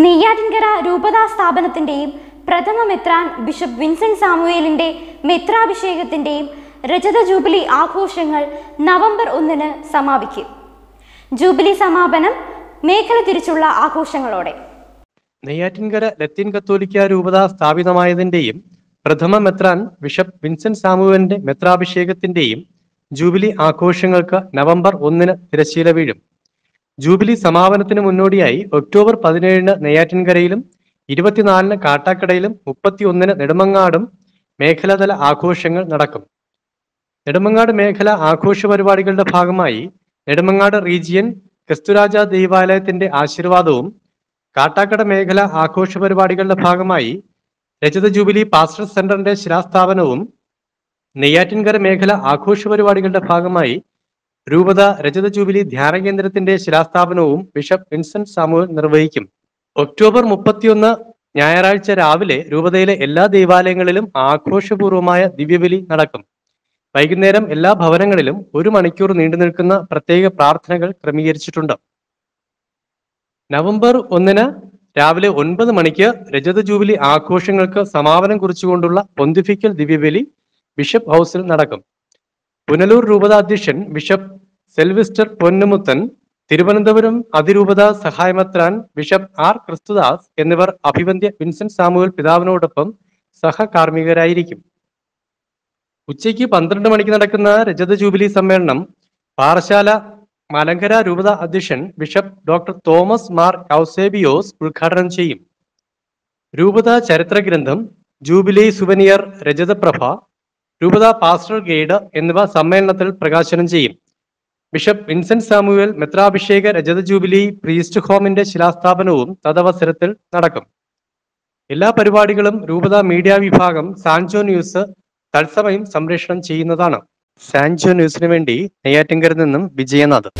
നെയ്യാറ്റിൻകര രൂപതാ സ്ഥാപനത്തിന്റെയും പ്രഥമ മെത്രാൻ ബിഷപ്പ് വിൻസെന്റ് സാമുവേലിന്റെ മെത്രാഭിഷേകത്തിന്റെയും രജത ജൂബിലി ആഘോഷങ്ങൾ നവംബർ ഒന്നിന് സമാപിക്കും. ജൂബിലി സമാപനം മേഖല തിരിച്ചുള്ള ആഘോഷങ്ങളോടെ. നെയ്യാറ്റിൻകര ലത്തീൻ കത്തോലിക്ക രൂപത സ്ഥാപിതമായതിന്റെയും പ്രഥമ മെത്രാൻ ബിഷപ്പ് വിൻസെന്റ് സാമുവലിന്റെ മെത്രാഭിഷേകത്തിന്റെയും ജൂബിലി ആഘോഷങ്ങൾക്ക് നവംബർ ഒന്നിന് തിരശ്ശീല വീഴും. ജൂബിലി സമാപനത്തിന് മുന്നോടിയായി ഒക്ടോബർ പതിനേഴിന് നെയ്യാറ്റിൻകരയിലും ഇരുപത്തിനാലിന് കാട്ടാക്കടയിലും മുപ്പത്തിയൊന്നിന് നെടുമങ്ങാടും മേഖലാതല ആഘോഷങ്ങൾ നടക്കും. നെടുമങ്ങാട് മേഖല ആഘോഷ പരിപാടികളുടെ ഭാഗമായി നെടുമങ്ങാട് റീജിയൻ ക്രിസ്തുരാജ ദേവാലയത്തിന്റെ ആശീർവാദവും കാട്ടാക്കട മേഖല ആഘോഷ പരിപാടികളുടെ ഭാഗമായി രജത ജൂബിലി പാസ്റ്റർ സെന്ററിന്റെ ശിലാസ്ഥാപനവും നെയ്യാറ്റിൻകര മേഖല ആഘോഷ പരിപാടികളുടെ ഭാഗമായി രൂപത രജത ജൂബിലി ധ്യാന കേന്ദ്രത്തിന്റെ ശിലാസ്ഥാപനവും ബിഷപ്പ് വിൻസെന്റ് സാമുവൽ നിർവഹിക്കും. ഒക്ടോബർ മുപ്പത്തിയൊന്ന് ഞായറാഴ്ച രാവിലെ രൂപതയിലെ എല്ലാ ദേവാലയങ്ങളിലും ആഘോഷപൂർവമായ ദിവ്യബലി നടക്കും. വൈകുന്നേരം എല്ലാ ഭവനങ്ങളിലും ഒരു മണിക്കൂർ നീണ്ടു നിൽക്കുന്ന പ്രത്യേക പ്രാർത്ഥനകൾ ക്രമീകരിച്ചിട്ടുണ്ട്. നവംബർ ഒന്നിന് രാവിലെ ഒൻപത് മണിക്ക് രജത ജൂബിലി ആഘോഷങ്ങൾക്ക് സമാപനം കുറിച്ചുകൊണ്ടുള്ള പൊന്തിഫിക്കൽ ദിവ്യബലി ബിഷപ്പ് ഹൗസിൽ നടക്കും. പുനലൂർ രൂപതാധ്യക്ഷൻ ബിഷപ്പ് സെൽവിസ്റ്റർ പൊന്നുമുത്തൻ തിരുവനന്തപുരം അതിരൂപത സഹായമത്രാൻ ബിഷപ്പ് ആർ ക്രിസ്തുദാസ് എന്നിവർ അഭിവന്ധ്യ വിൻസെന്റ് സാമുവൽ പിതാവിനോടൊപ്പം സഹകാർമ്മികരായിരിക്കും. ഉച്ചയ്ക്ക് പന്ത്രണ്ട് മണിക്ക് നടക്കുന്ന രജത ജൂബിലി സമ്മേളനം പാറശാല മലങ്കര രൂപത അധ്യക്ഷൻ bishop doctor Thomas Mar Eusebios ഉദ്ഘാടനം ചെയ്യും. രൂപത ചരിത്ര ഗ്രന്ഥം ജൂബിലി സുവനിയർ രജതപ്രഭ രൂപത പാസ്റ്റർ ഗൈഡ് എന്നിവ സമ്മേളനത്തിൽ പ്രകാശനം ചെയ്യും. ബിഷപ്പ് വിൻസെന്റ് സാമുവൽ മെത്രാഭിഷേക രജത ജൂബിലി പ്രീസ്റ്റ് ഹോമിന്റെ ശിലാസ്ഥാപനവും തദവസരത്തിൽ നടക്കും. എല്ലാ പരിപാടികളും രൂപത മീഡിയ വിഭാഗം സാൻജോ ന്യൂസ് തത്സമയം സംപ്രേഷണം ചെയ്യുന്നതാണ്. സാൻജോ ന്യൂസിനു വേണ്ടി നെയ്യാറ്റിങ്കരിൽ നിന്നും വിജയനാഥ്.